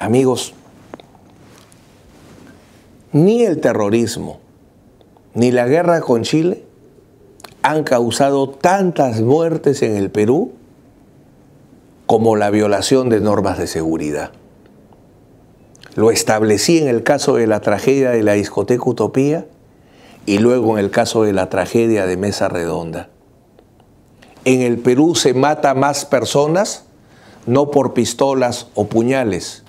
Amigos, ni el terrorismo, ni la guerra con Chile han causado tantas muertes en el Perú como la violación de normas de seguridad. Lo establecí en el caso de la tragedia de la discoteca Utopía y luego en el caso de la tragedia de Mesa Redonda. En el Perú se mata más personas no por pistolas o puñales,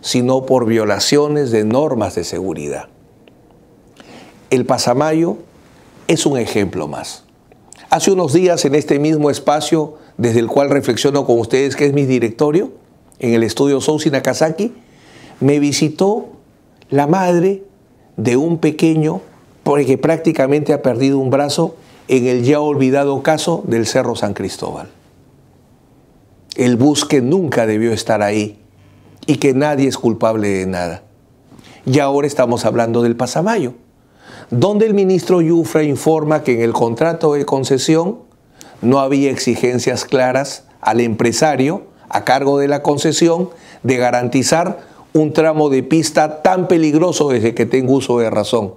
sino por violaciones de normas de seguridad. El pasamayo es un ejemplo más. Hace unos días en este mismo espacio, desde el cual reflexiono con ustedes, que es mi directorio, en el estudio Sousi Nakazaki, me visitó la madre de un pequeño porque prácticamente ha perdido un brazo en el ya olvidado caso del Cerro San Cristóbal. El bus que nunca debió estar ahí y que nadie es culpable de nada. Y ahora estamos hablando del pasamayo, donde el ministro Yufra informa que en el contrato de concesión no había exigencias claras al empresario a cargo de la concesión de garantizar un tramo de pista tan peligroso desde que tengo uso de razón.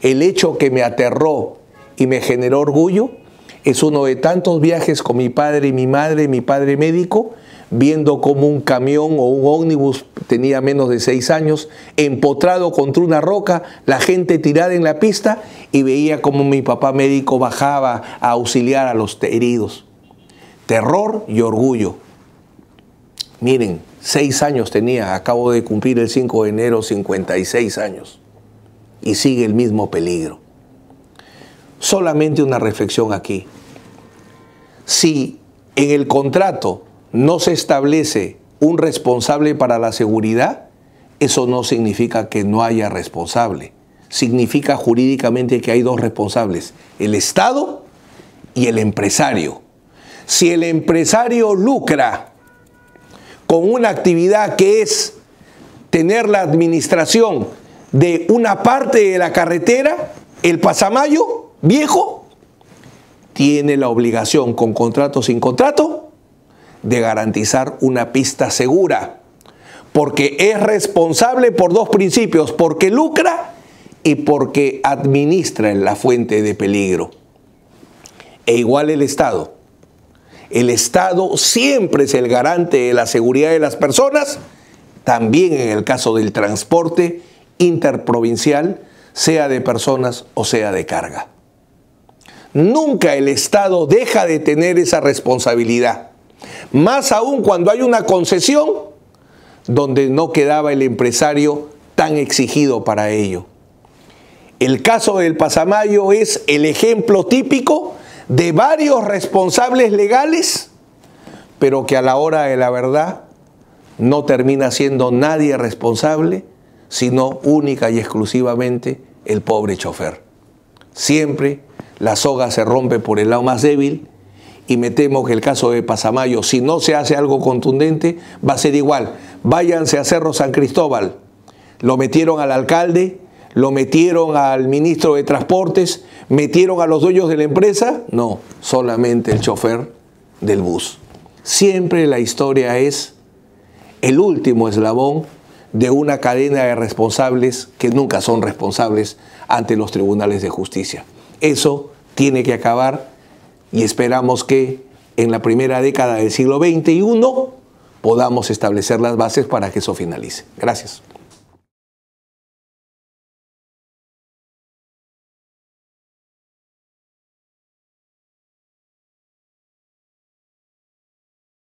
El hecho que me aterró y me generó orgullo es uno de tantos viajes con mi padre y mi madre, mi padre médico, viendo como un camión o un ómnibus, tenía menos de seis años, empotrado contra una roca, la gente tirada en la pista y veía como mi papá médico bajaba a auxiliar a los heridos. Terror y orgullo. Miren, seis años tenía, acabo de cumplir el 5 de enero 56 años y sigue el mismo peligro. Solamente una reflexión aquí. Si en el contrato no se establece un responsable para la seguridad, eso no significa que no haya responsable. Significa jurídicamente que hay dos responsables, el Estado y el empresario. Si el empresario lucra con una actividad que es tener la administración de una parte de la carretera, el pasamayo viejo, tiene la obligación con contrato o sin contrato de garantizar una pista segura, porque es responsable por dos principios, porque lucra y porque administra la fuente de peligro. E igual el Estado. El Estado siempre es el garante de la seguridad de las personas, también en el caso del transporte interprovincial, sea de personas o sea de carga. Nunca el Estado deja de tener esa responsabilidad. Más aún cuando hay una concesión donde no quedaba el empresario tan exigido para ello. El caso del Pasamayo es el ejemplo típico de varios responsables legales, pero que a la hora de la verdad no termina siendo nadie responsable, sino única y exclusivamente el pobre chofer. Siempre la soga se rompe por el lado más débil y me temo que el caso de Pasamayo, si no se hace algo contundente, va a ser igual. Váyanse a Cerro San Cristóbal. Lo metieron al alcalde, lo metieron al ministro de Transportes, metieron a los dueños de la empresa. No, solamente el chofer del bus. Siempre la historia es el último eslabón de una cadena de responsables que nunca son responsables ante los tribunales de justicia. Eso tiene que acabar y esperamos que en la primera década del siglo XXI podamos establecer las bases para que eso finalice. Gracias.